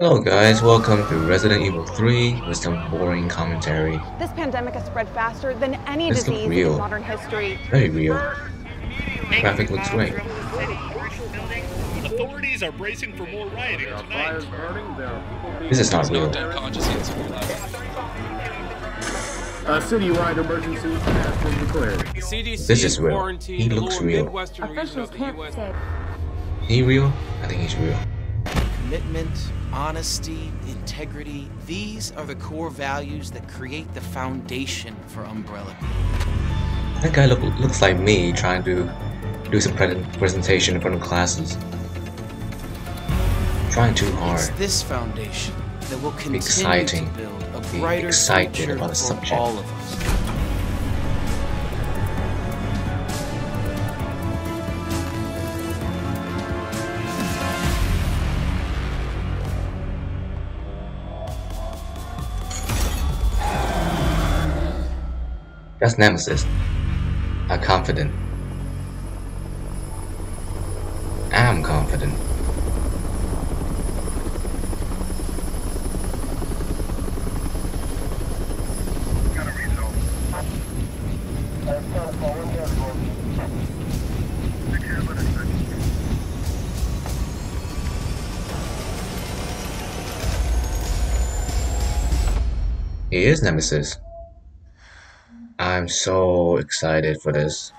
Hello guys, welcome to Resident Evil 3 with some boring commentary. This pandemic has spread faster than any This disease real. in modern history. Very real. Graphic looks great. Authorities are bracing for more rioting tonight. This is not real. Dead conscious yet, so we're allowed. A citywide emergency has been declared. The CDC This is real. He looks real. Officials can't say. He real? I think he's real. Commitment, honesty, integrity, these are the core values that create the foundation for Umbrella. That guy look, looks like me trying to do some pre presentation in front of classes. Trying too It's hard. this foundation that will continue Exciting. to build a Be brighter excited future about the for subject. all of us. That's Nemesis. I'm confident. I'm confident. He is Nemesis. I'm so excited for this.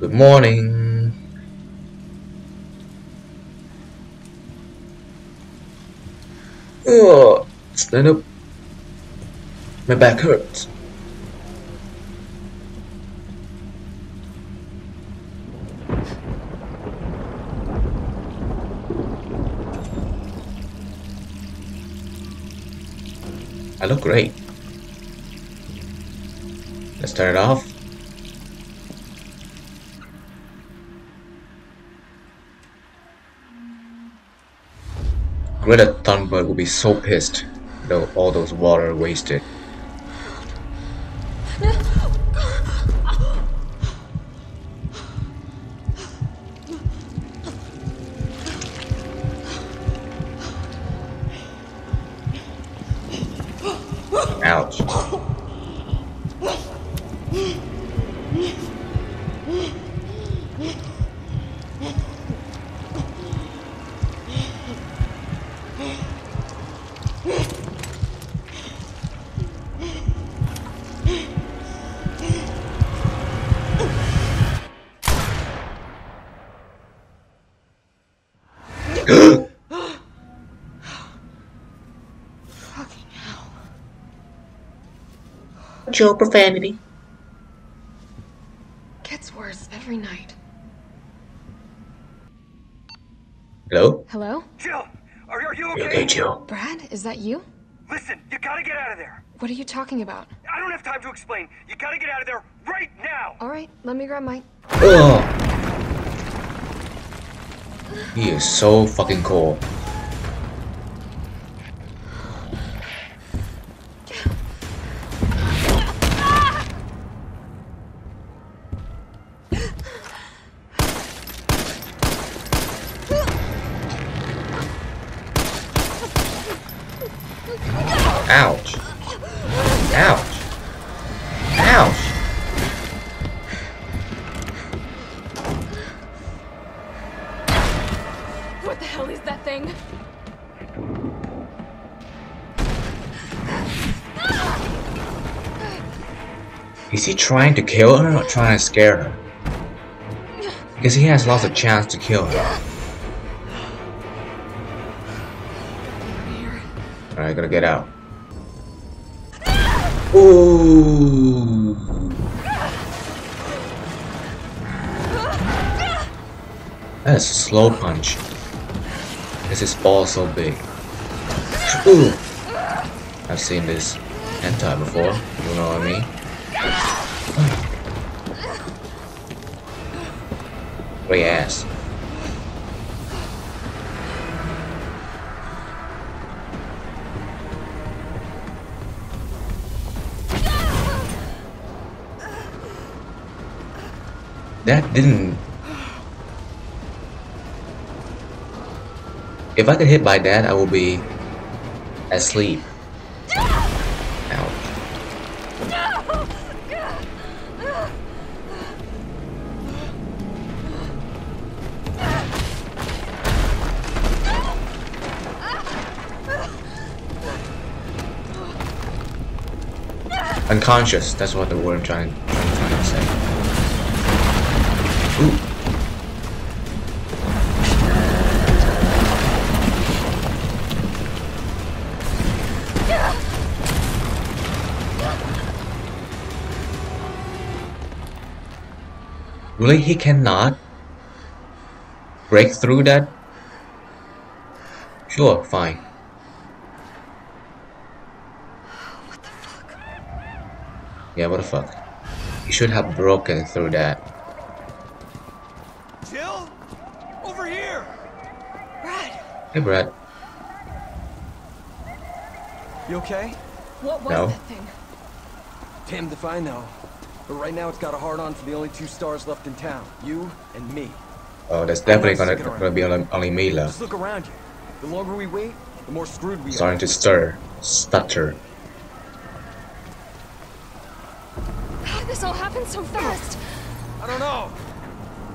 Good morning. Oh, stand up. My back hurts. I look great. Let's turn it off. Greta Thunberg will be so pissed though all those water wasted. Fucking hell. Joe profanity. Gets worse every night. Hello? Hello? Jill, are, are you You okay? okay, Joe? Brad, is that you? Listen, you gotta get out of there. What are you talking about? I don't have time to explain. You gotta get out of there right now. Alright, let me grab my. Ugh. He is so fucking cool. Ouch. Ouch. Ouch. Is he trying to kill her or trying to scare her? Because he has lots of chance to kill her. Alright, gotta get out. Ooh. That's a slow punch. Is his ball so big? Ooh. I've seen this hentai before. You know what I mean? Great ass. That didn't. If I get hit by that, I will be asleep. Unconscious, that's what the word I'm trying, trying, trying to say. Ooh. Really, he cannot break through that? Sure, fine. What the fuck? Yeah, what the fuck? You should have broken through that. Jill? Over here! Brad, Hey, Brad. You okay? what was No. that thing? Damned if I know. But right now it's got a hard on for the only two stars left in town. You and me. Oh, that's definitely gonna, gonna be only, only me left. Just look around you. The longer we wait, the more screwed we Starting are. to stir. Stutter. How did this all happen so fast? I don't know.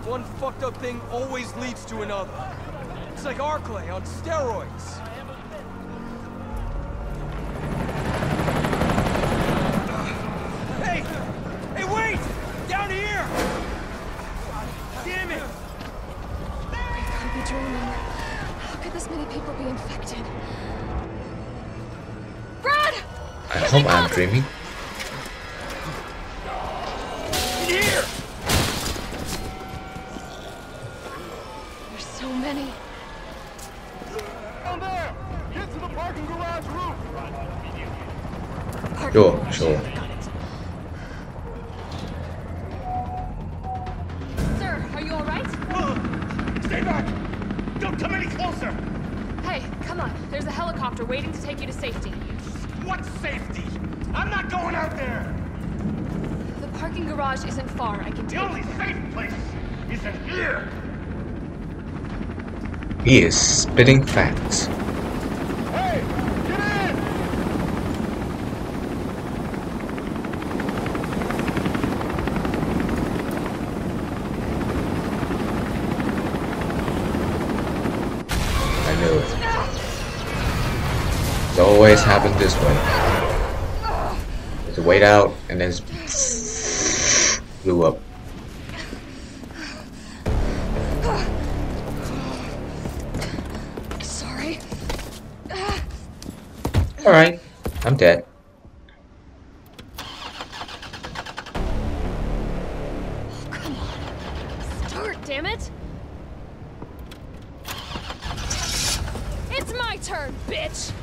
One fucked up thing always leads to another. It's like Arklay on steroids. Hey! Hey, wait! Down here! Damn it! I gotta be dreaming. How could this many people be infected? Brad! I hope I'm dreaming. Closer! Hey, come on. There's a helicopter waiting to take you to safety. What safety? I'm not going out there! The parking garage isn't far. I can tell. The only you safe place is in here! He is spitting facts. Alright, I'm dead. Come on. Start, damn it. It's my turn, bitch.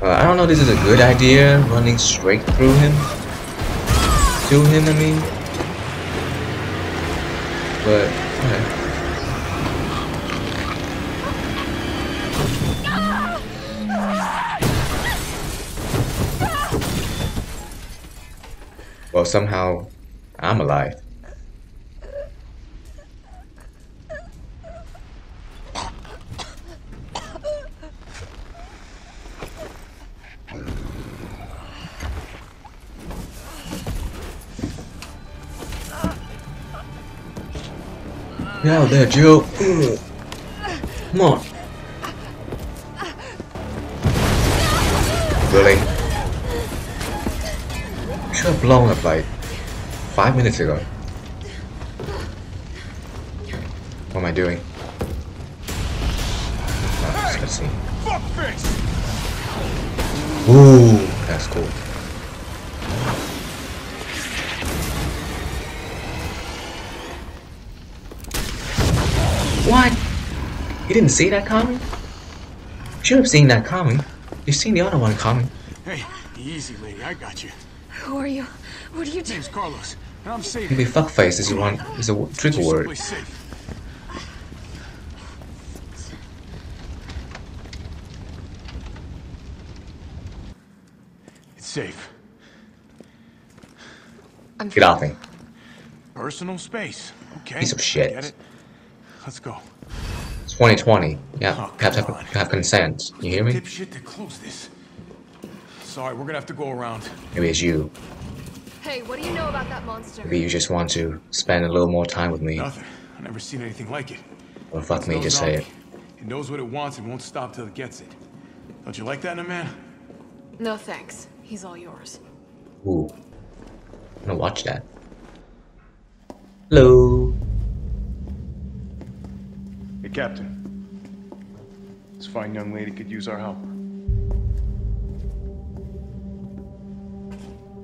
Uh, I don't know if this is a good idea, running straight through him. To him, I mean. But, okay. Well, somehow, I'm alive. Get there, Joe. Come on. Really? Have blown up like five minutes ago. What am I doing? Ah, oh, let's see. Ooh, that's cool. What? You didn't see that coming? Should have seen that coming. You've seen the other one coming. Hey, easy, lady. I got you. Who are you? What are you doing? Carlos, and I'm safe. Maybe fuckface is one is a trigger word. It's safe. I'm Get out me. Personal space. Okay. Piece of shit. Let's go. 2020. Yeah. Oh, have, have, have consent. You hear me? Dipshit to close this. Sorry, we're gonna have to go around. Maybe it's you. Hey, what do you know about that monster? Maybe you just want to spend a little more time with me. Nothing. I've never seen anything like it. Well, fuck It's me, no just say it. zombie. It knows what it wants and won't stop till it gets it. Don't you like that in a man? No thanks. He's all yours. Ooh. I'm gonna watch that. Hello. Hey, Captain. This fine young lady could use our help.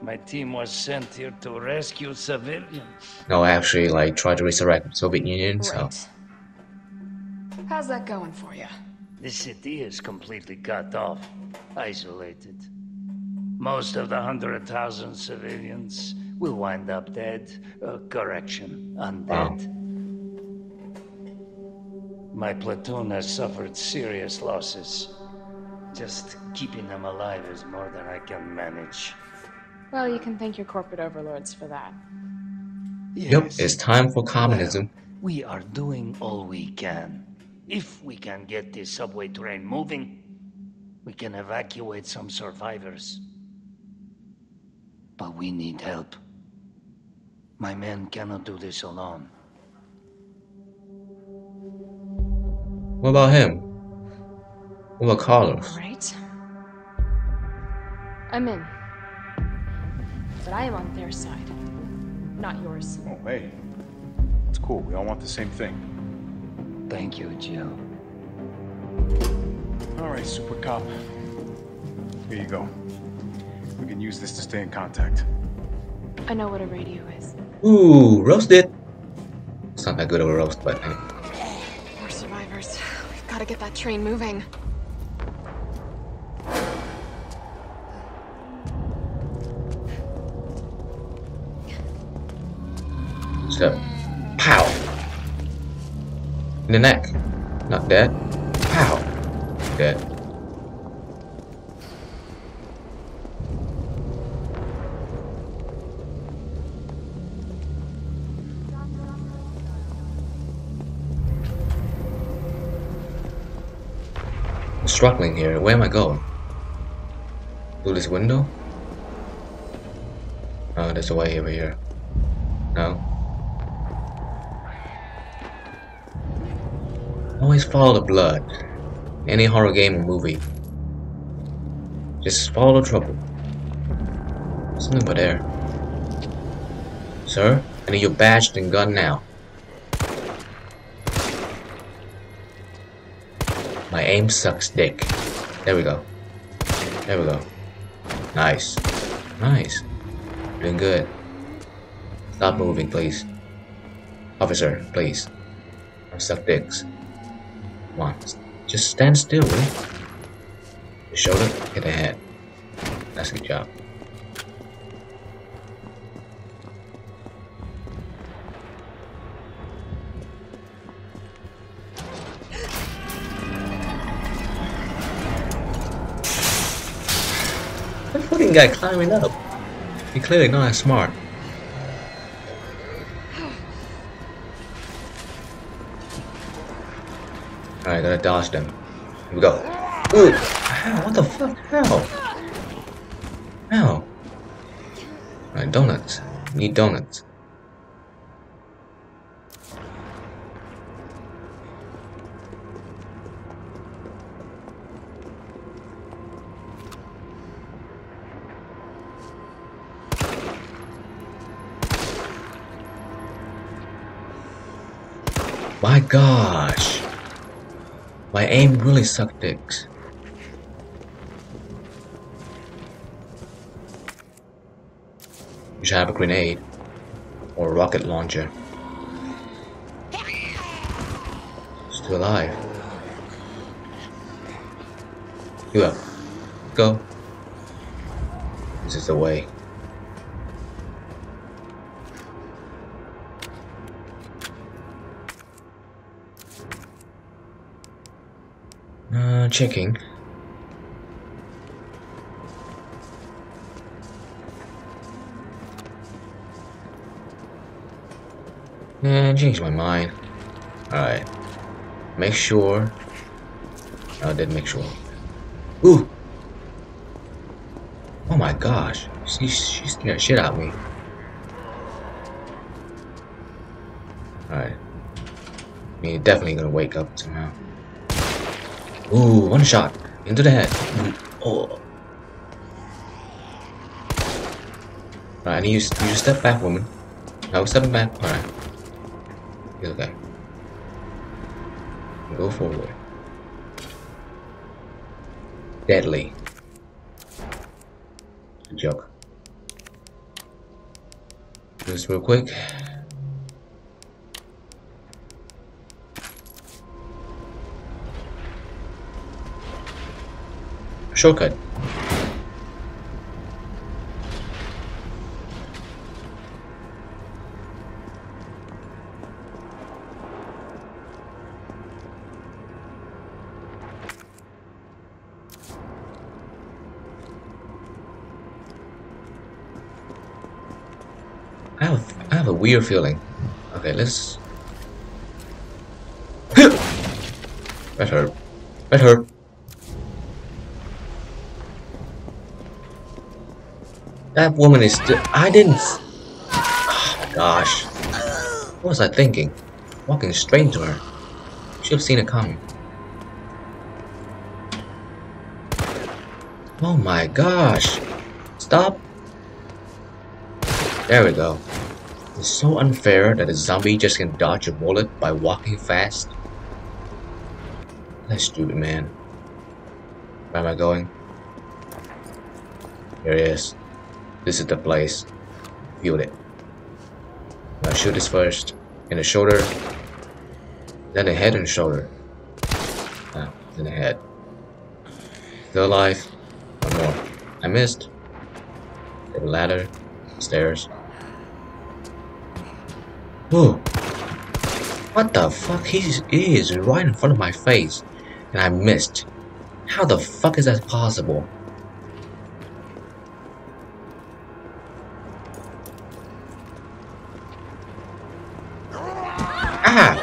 My team was sent here to rescue civilians. No, I actually like tried to resurrect Soviet Union, so Right. How's that going for you? The city is completely cut off, isolated. Most of the hundred thousand civilians will wind up dead. Uh, correction, undead. My platoon has suffered serious losses. Just keeping them alive is more than I can manage. Well, you can thank your corporate overlords for that. Yep, it's time for communism. We are doing all we can. If we can get this subway train moving, we can evacuate some survivors. But we need help. My men cannot do this alone. What about him? What about Carlos? All right. I'm in. But I am on their side, not yours. Oh, hey. It's cool. We all want the same thing. Thank you, Jill. All right, Super Cop. Here you go. We can use this to stay in contact. I know what a radio is. Ooh, roasted. It's not that good of a roast, but eh. More survivors. We've got to get that train moving. The neck. Not dead. Pow. Dead. I'm struggling here. Where am I going? Through this window? Oh, there's a way over here. No. Always follow the blood. Any horror game or movie. Just follow the trouble. Something over there. Sir, I need your badge and gun now. My aim sucks dick. There we go. There we go. Nice. Nice. Doing good. Stop moving, please. Officer, please. I'm suck dicks. Come on. Just stand still, will you? The shoulder, hit the head. That's a good job. That fucking guy climbing up. He clearly not as smart. Alright, gotta dodge them. Here we go. Ooh! What the fuck? How? How? Alright, donuts. Need donuts. My gosh. My aim really sucked dicks. You should have a grenade. Or a rocket launcher. Still alive. You up. Go. This is the way. Checking. Yeah, changed my mind. Alright. Make sure. I did make sure. Ooh! Oh my gosh. She, she scared shit out of me. Alright. I mean, definitely gonna wake up somehow. Ooh, one shot. Into the head. Oh. Alright, I need you, you step back, woman. No, step back. Alright. You're okay. Go forward. Deadly. Joke. Do this real quick. Shortcut. I have I have a weird feeling. Okay, let's. That hurt. That woman is still. I didn't. Oh my gosh. What was I thinking? Walking straight to her. Should have seen it coming. Oh my gosh. Stop. There we go. It's so unfair that a zombie just can dodge a bullet by walking fast. That's stupid, man. Where am I going? Here it is. This is the place. Feel it. Now shoot this first. In the shoulder. Then the head and the shoulder. Ah, then the head. Still alive. One more. I missed. The ladder. Stairs. Whoa. What the fuck? He is right in front of my face. And I missed. How the fuck is that possible? Ah!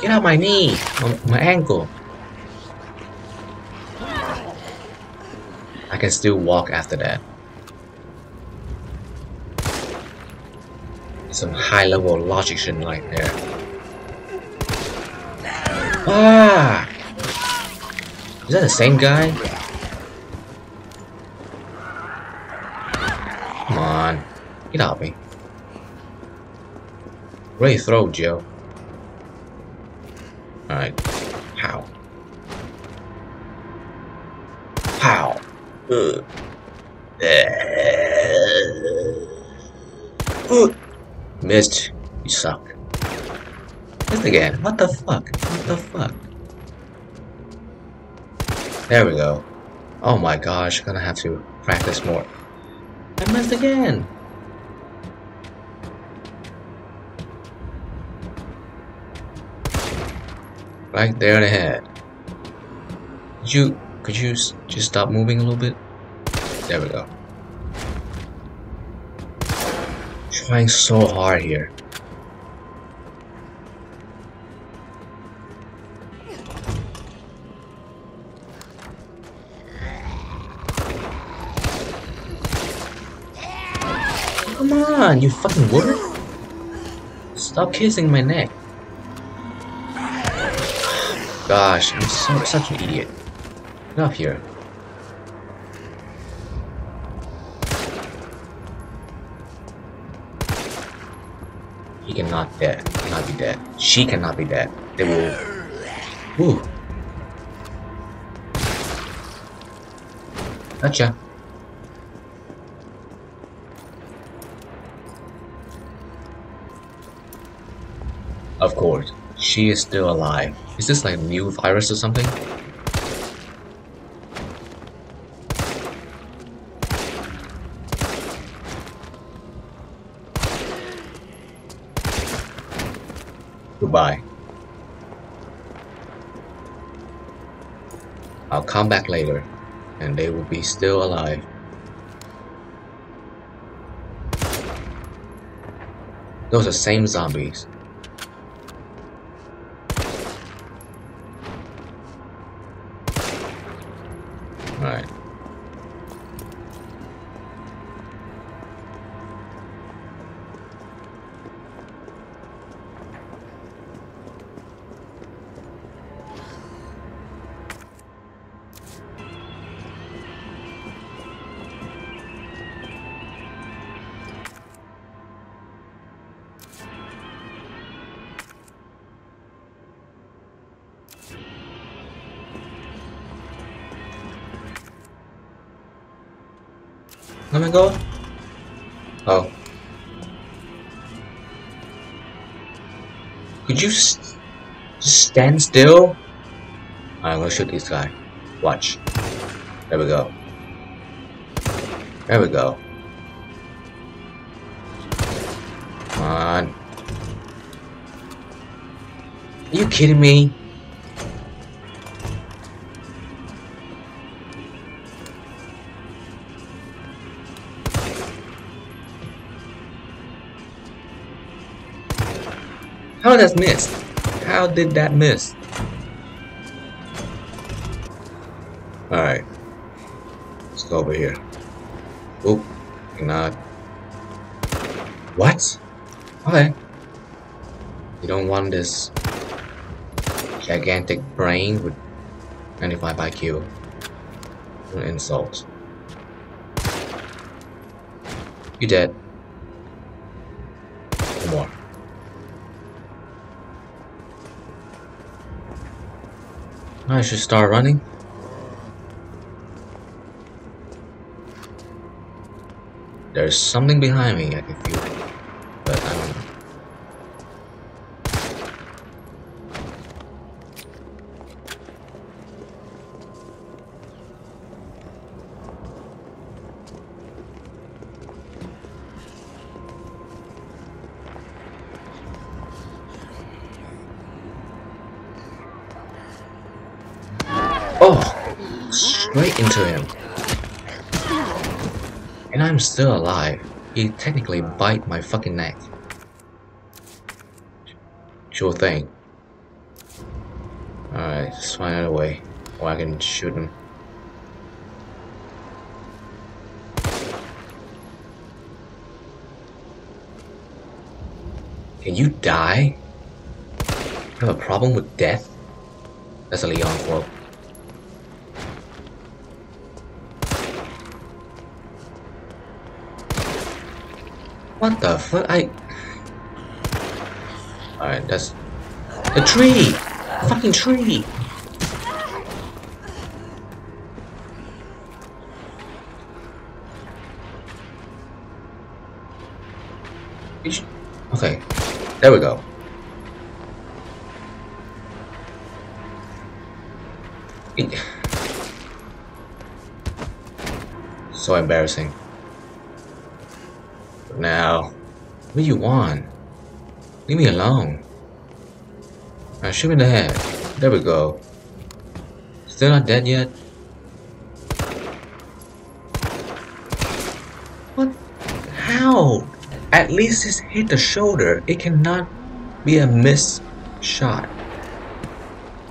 Get out my knee! My, my ankle! I can still walk after that. Some high level logic shit right there. Ah! Is that the same guy? Come on. Get out of me. Great throw, Joe. Missed. You suck. Missed again. What the fuck? What the fuck? There we go. Oh my gosh, gonna have to practice more. I missed again. Right there in the head. You, could you just stop moving a little bit? There we go. Trying so hard here. Come on, you fucking woman! Stop kissing my neck. Gosh, I'm so, such an idiot. Get up here. He cannot dead. Cannot be dead. She cannot be dead. They will. Ooh. Gotcha. Of course, she is still alive. Is this like a new virus or something? Come back later, and they will be still alive. Those are same zombies. Let me go. Oh. Could you st stand still? I'm gonna shoot this guy. Watch. There we go. There we go. Come on. Are you kidding me? How does miss? How did that miss? Alright. Let's go over here. Oop. Not. What? Okay. You don't want this gigantic brain with 95 IQ. An insult. You dead. One more. I should start running. There's something behind me, I can feel it. But I don't know. Oh! Straight into him. And I'm still alive. He technically bite my fucking neck. Sure thing. Alright, just find another way. Or I can shoot him. Can you die? You have a problem with death? That's a Leon quote. What the fuck? I. Alright, that's. A tree! Fucking tree! Okay, there we go. So embarrassing. Now, what do you want? Leave me alone. Now shoot me in the head. There we go. Still not dead yet? What? How? At least it's hit the shoulder. It cannot be a missed shot.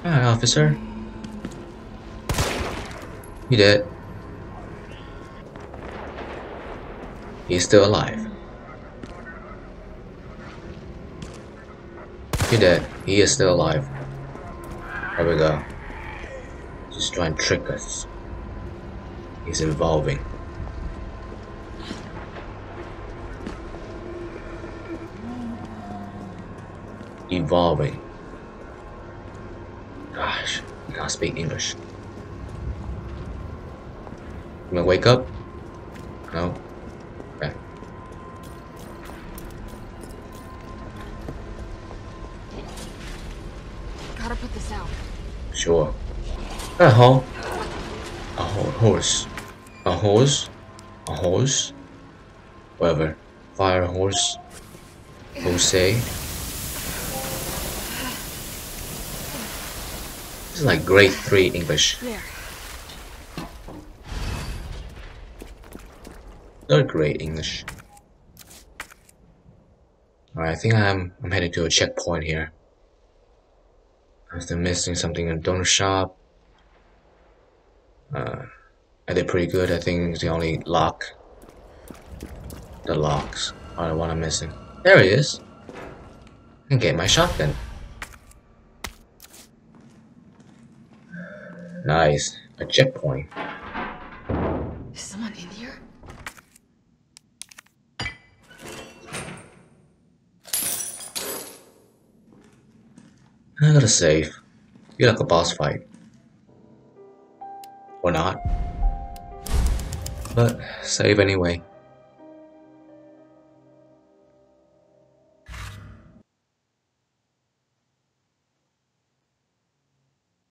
Alright, officer. He dead. He's still alive. You're dead. He is still alive. There we go. Just trying to trick us. He's evolving. Evolving. Gosh, I can't speak English. You gonna wake up? No? A ho. A ho horse. A horse. A horse. Whatever. Fire horse. Jose. This is like grade 3 English. Not great English. Alright, I think I'm I'm heading to a checkpoint here. I'm still missing something in the donor shop. Uh, I did pretty good. I think it's the only lock. The locks are the one I'm missing. There he is. I can get my shotgun. Nice. A checkpoint. Is someone in here? I gotta save. Be like a boss fight. Or not. But save anyway.